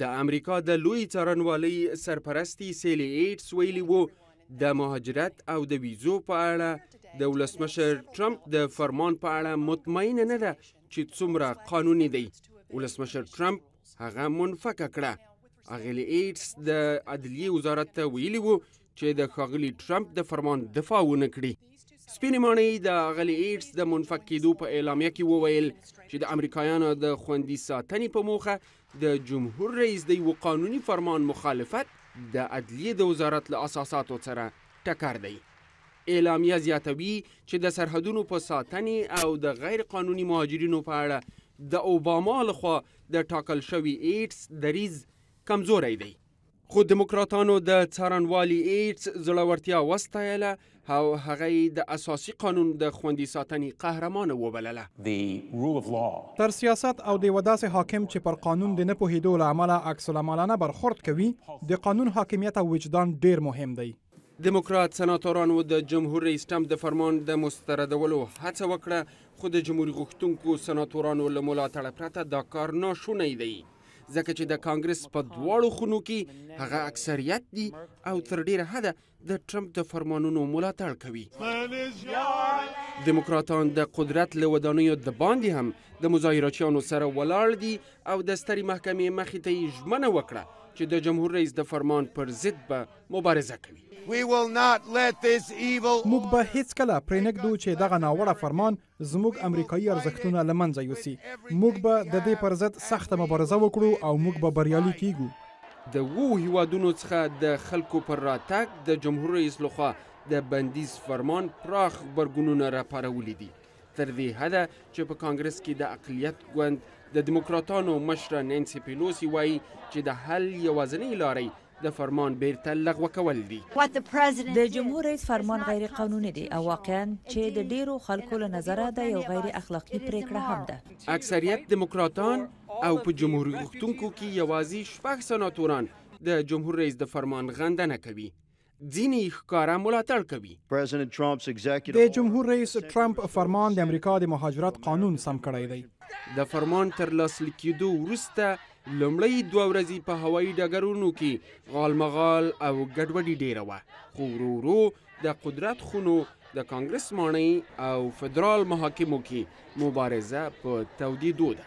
د امریکا د لوی څارنوالۍ سرپرستی سیلی ایټس ویلی وو د مهاجرت او د ویزو په اړه د ولسمشر ټرمپ د فرمان په اړه مطمئن نه ده چې څومره قانوني دی ولسمشر ټرمپ هغه منفک کړه اغلی ایټس د عدلیه وزارت ته ویلی وو چې د ښاغلی ټرمپ د فرمان دفاع ونه کړي سپینې ماڼۍ د اغلې ایټس د منفک کېدو په اعلامیه کې وویل چې د امریکایانو د خوندي ساتنې په موخه د جمهور رئیس د یو قانوني فرمان مخالفت د عدلیې د وزارت له اساساتو سره ټکر دی اعلامیه زیاتوي چې د سرحدونو په ساتنې او د غیر قانوني مهاجرینو په اړه د اوباما لخوا د ټاکل شوی ایټس دریز کمزوری دی خو دیموکراتانو د څارنوالي ایټس زړورتیا وستایله او هغه یې د اساسي قانون د خوندي ساتنې قهرمانه وبلله. تر سیاست او د یوه داسې حاکم چې پر قانون د نه پوهېدو له امله عکس العملانه برخورد کوي، د قانون حاکمیت او وجدان ډېر مهم دی. دیموکرات سناتورانو د جمهور رئیس ټرمپ د فرمان د مستردولو هڅه وکړه، خو د جمهوري غوښتونکو سناتورانو له ملاتړه پرته دا کار ناشونی دی. ځکه چې د کانګرس په دواړو خونو کې هغه اکثریت دي او تر ډیره حده د ټرمپ د فرمانونو ملاتړ کوي دیموکراتان د قدرت له ودانیو د باندې هم د مظاهرچیانو سره ولاړ دي او د ستري محکمې مخې ته یې ژمنه وکړه چې د جمهور رئیس د فرمان پر ضد به مبارزه کوي موږ به هیڅکله پرې نږدو چې دغه ناوړه فرمان زموږ امریکایي ارزښتونه له منځه یوسي موږ به د دې پر ضد سخته مبارزه وکړو او موږ به بریالي کیږو. د اوو هیوادونو څخه د خلکو پر راتګ د جمهور رئیس لخوا د بندیز فرمان پراخ غبرګونونه راپارولي دي تر دې حده چې په کانګرس کې د اقلیت ګوند د دیموکراتانو مشره نانسي پیلوسي وایي چې د حل یوازنۍ لارۍ د فرمان بیرته لغوه کول دي. د جمهور رئیس فرمان غیر قانوني دی او واقعاً چې د ډیرو خلکو له نظره دا یو غیر اخلاقي پریکړه هم ده. اکثریت دموکراتان او په جمهوري غوښتونکو کې یوازي شپږ سناتوران د جمهور رئیس د فرمان غندنه کوي، ځیني یې ښکاره ملاتړ کوي. د جمهور رئیس ټرمپ فرمان د امریکا د مهاجرت قانون سم کړی دی. د فرمان تر لاسلیکیدو وروسته لومړۍ دوه ورځې په هوایي ډګرونو کې غالمغال او ګډوډي ډیره وه خو ورو ورو د قدرت خونو د کانګرس ماڼۍ او فدرال محاکمو کې مبارزه په تودیدو ده